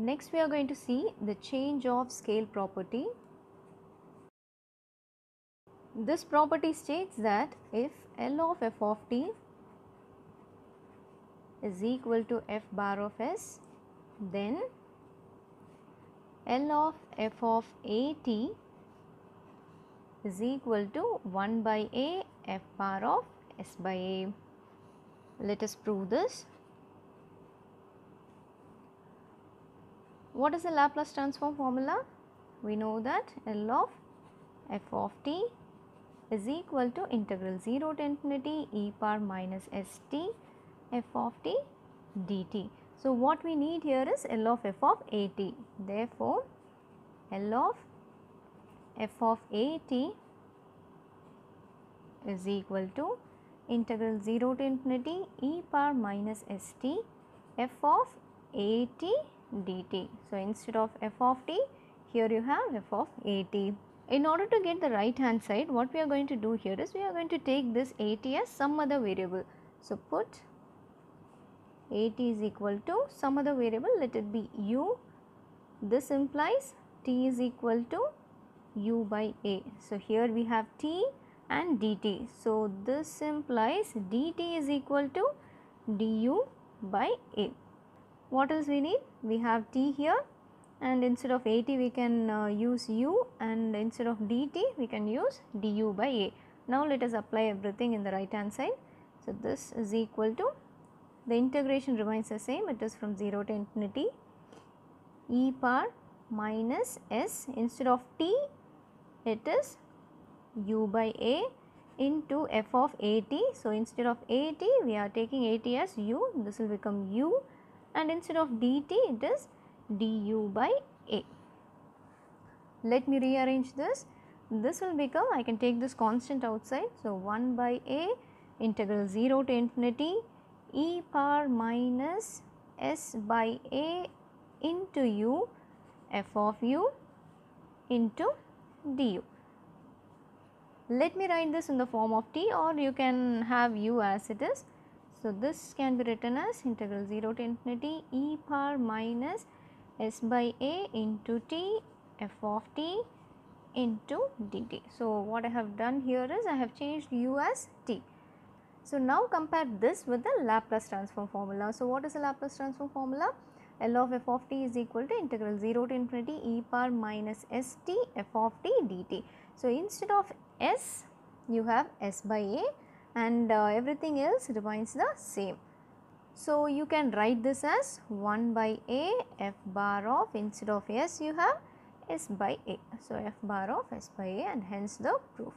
Next we are going to see the change of scale property. This property states that if L of f of t is equal to f bar of s then L of f of a t is equal to 1 by a f bar of s by a. Let us prove this. What is the Laplace transform formula? We know that L of f of t is equal to integral 0 to infinity e power minus st f of t dt. So, what we need here is L of f of a t. Therefore, L of f of a t is equal to integral 0 to infinity e power minus st f of a t dt. So, instead of f of t here you have f of a t. In order to get the right hand side what we are going to do here is we are going to take this a t as some other variable. So, put a t is equal to some other variable let it be u. This implies t is equal to u by a. So, here we have t and dt. So, this implies dt is equal to du by a. What else we need? We have t here and instead of at we can uh, use u and instead of dt we can use du by a. Now, let us apply everything in the right hand side. So, this is equal to the integration remains the same it is from 0 to infinity e power minus s instead of t it is u by a into f of a t. So, instead of a t we are taking a t as u this will become u and instead of dt it is du by a. Let me rearrange this. This will become I can take this constant outside. So, 1 by a integral 0 to infinity e power minus s by a into u f of u into du. Let me write this in the form of t or you can have u as it is. So, this can be written as integral 0 to infinity e power minus s by a into t f of t into dt. So, what I have done here is I have changed u as t. So, now compare this with the Laplace transform formula. So, what is the Laplace transform formula? L of f of t is equal to integral 0 to infinity e power minus s t f of t dt. So, instead of s you have s by a and uh, everything else remains the same. So, you can write this as 1 by a f bar of instead of s you have s by a. So, f bar of s by a and hence the proof.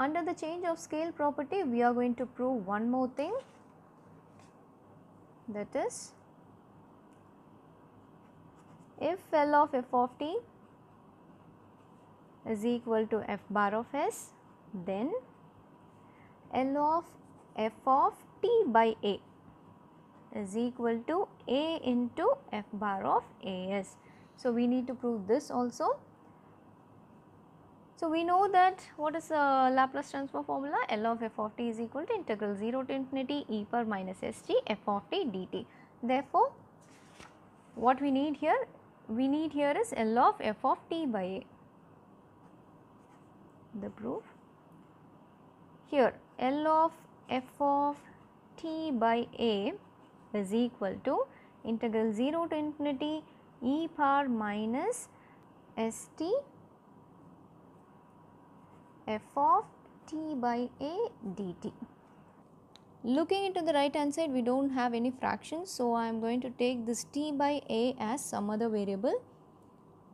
Under the change of scale property we are going to prove one more thing that is if L of f of t is equal to f bar of s then L of f of t by a is equal to a into f bar of as. So, we need to prove this also. So, we know that what is the Laplace transform formula L of f of t is equal to integral 0 to infinity e power minus st f of t dt. Therefore, what we need here? We need here is L of f of t by a. The proof here L of f of t by a is equal to integral 0 to infinity e power minus st f of t by a dt. Looking into the right hand side we do not have any fractions. So, I am going to take this t by a as some other variable.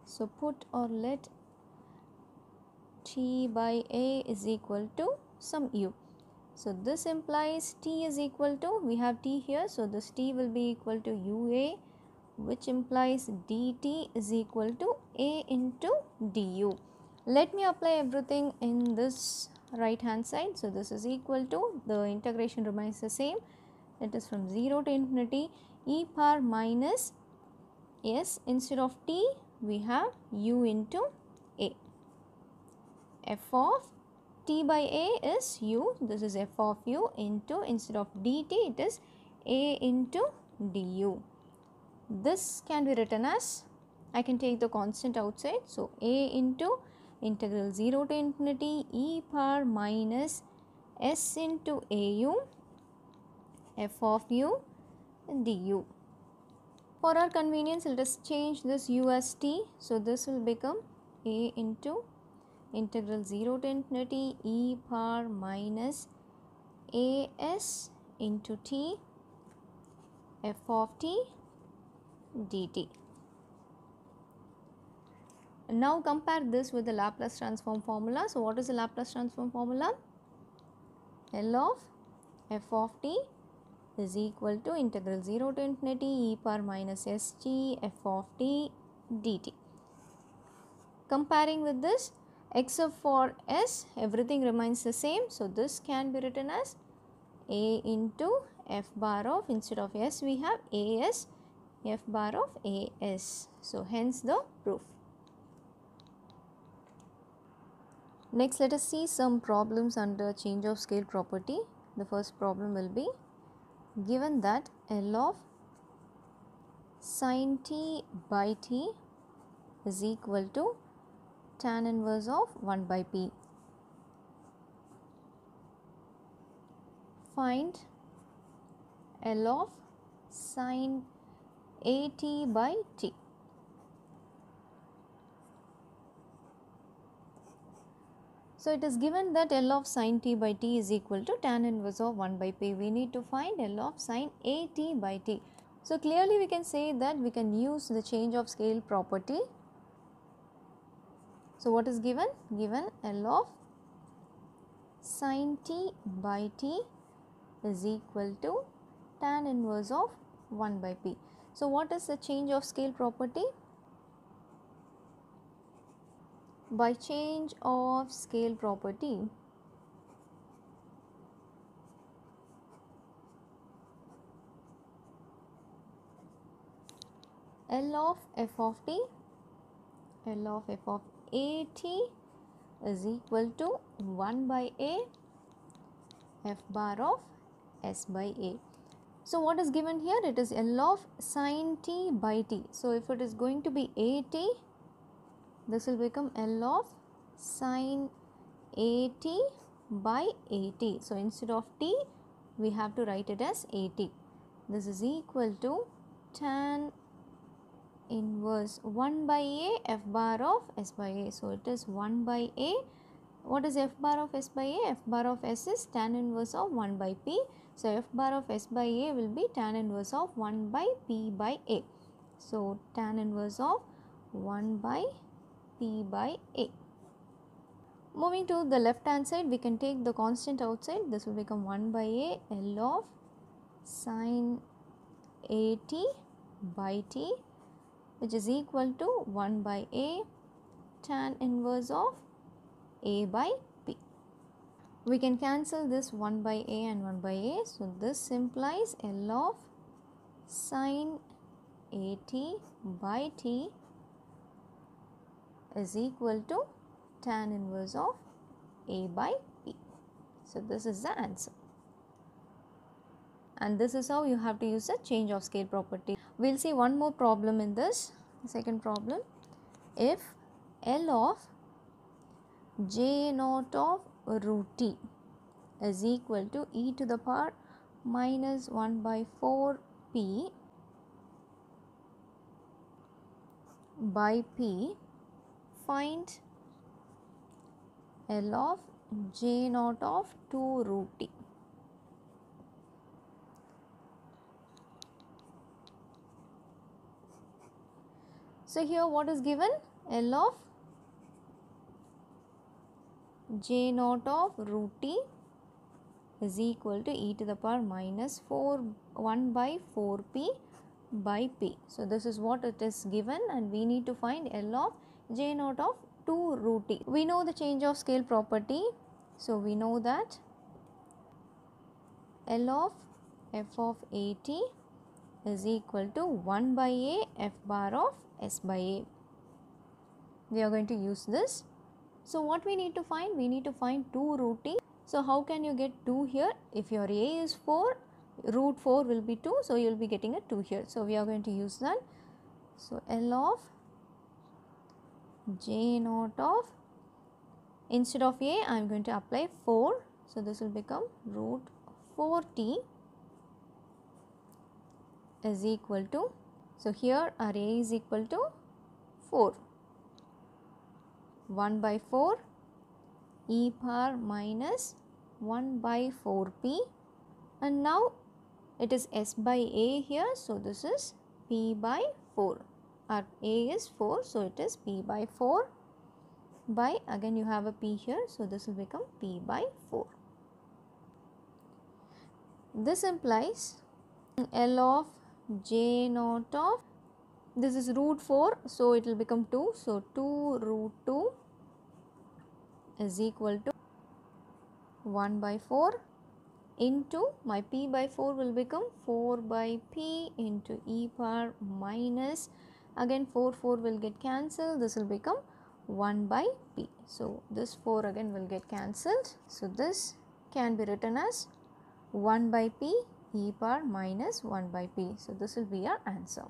So, put or let t by a is equal to some u. So, this implies t is equal to we have t here. So, this t will be equal to ua which implies dt is equal to a into du. Let me apply everything in this right hand side. So, this is equal to the integration remains the same it is from 0 to infinity e power minus s instead of t we have u into a f of t by a is u this is f of u into instead of dt it is a into du this can be written as I can take the constant outside. So, a into integral 0 to infinity e power minus s into au f of u du. For our convenience, let us change this u as t. So, this will become a into integral 0 to infinity e power minus as into t f of t dt. Now compare this with the Laplace transform formula. So, what is the Laplace transform formula? L of f of t is equal to integral 0 to infinity e power minus st f of t dt. Comparing with this, except for s, everything remains the same. So, this can be written as a into f bar of instead of s we have as f bar of as. So, hence the proof. Next let us see some problems under change of scale property. The first problem will be given that L of sin t by t is equal to tan inverse of 1 by p. Find L of sin a t by t. So, it is given that L of sin t by t is equal to tan inverse of 1 by p. We need to find L of sin a t by t. So, clearly we can say that we can use the change of scale property. So, what is given? Given L of sin t by t is equal to tan inverse of 1 by p. So, what is the change of scale property? By change of scale property, L of f of t, L of f of a t is equal to 1 by a f bar of s by a. So, what is given here? It is L of sin t by t. So, if it is going to be a t, this will become L of sin a t by a t. So, instead of t, we have to write it as a t. This is equal to tan inverse 1 by a f bar of s by a. So, it is 1 by a. What is f bar of s by a? f bar of s is tan inverse of 1 by p. So, f bar of s by a will be tan inverse of 1 by p by a. So, tan inverse of 1 by p by a. Moving to the left hand side, we can take the constant outside. This will become 1 by a L of sin a t by t which is equal to 1 by a tan inverse of a by P. we can cancel this 1 by a and 1 by a. So, this implies L of sin a t by t is equal to tan inverse of a by p. So, this is the answer and this is how you have to use the change of scale property. We will see one more problem in this second problem. If L of j naught of root t is equal to e to the power minus 1 by 4 p by p find L of j naught of 2 root t. So, here what is given? L of j naught of root t is equal to e to the power minus 4 1 by 4 p by p. So, this is what it is given and we need to find L of j naught of 2 root t. We know the change of scale property. So, we know that L of f of a t is equal to 1 by a f bar of s by a. We are going to use this so, what we need to find? We need to find 2 root t. So, how can you get 2 here? If your a is 4, root 4 will be 2 so you will be getting a 2 here so we are going to use that so L of j naught of instead of a I am going to apply 4 so this will become root 4t is equal to so here our a is equal to 4 1 by 4 e power minus 1 by 4p and now it is s by a here. So this is p by 4 our a is 4 so it is p by 4 by again you have a p here. So this will become p by 4 this implies L of j naught of this is root 4 so it will become 2 so 2 root 2 is equal to 1 by 4 into my p by 4 will become 4 by p into e power minus again 4 4 will get cancelled this will become 1 by p. So, this 4 again will get cancelled. So, this can be written as 1 by p e power minus 1 by p. So, this will be our answer.